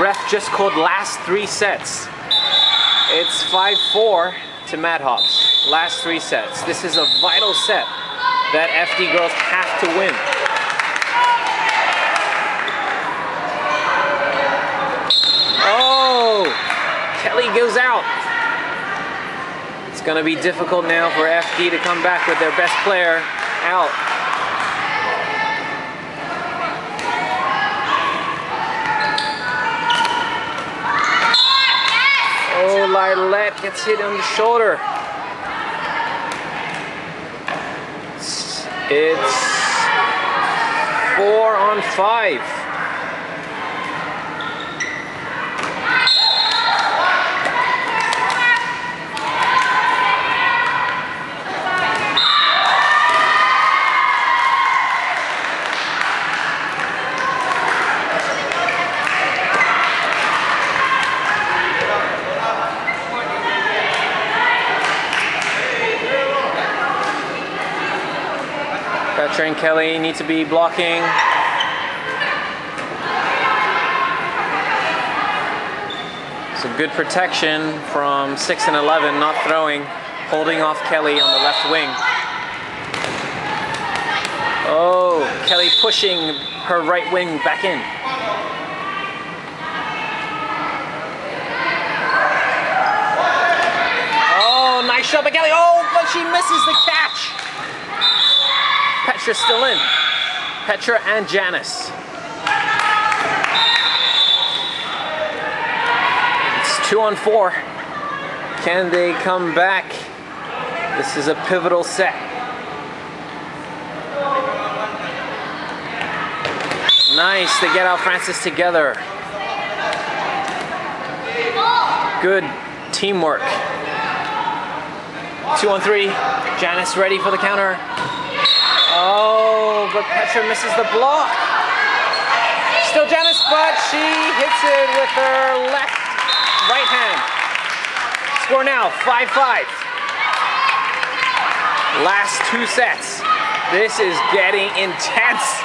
ref just called last three sets. It's 5-4 to Mad Hops. Last three sets. This is a vital set that FD girls have to win. Oh! Kelly goes out. It's gonna be difficult now for FD to come back with their best player out. Oh, Lilet gets hit on the shoulder. It's four on five. Petra and Kelly need to be blocking. So good protection from 6 and 11, not throwing, holding off Kelly on the left wing. Oh, Kelly pushing her right wing back in. Oh, nice shot by Kelly. Oh, but she misses the catch. Petra still in. Petra and Janice. It's two on four. Can they come back? This is a pivotal set. Nice, they get out Francis together. Good teamwork. Two on three. Janice ready for the counter. But Petra misses the block. Still Janice, but she hits it with her left right hand. Score now, 5-5. Last two sets. This is getting intense.